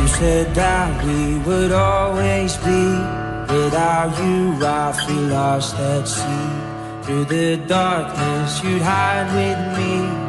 You said that we would always be. Without you, I feel lost at sea. Through the darkness, you'd hide with me.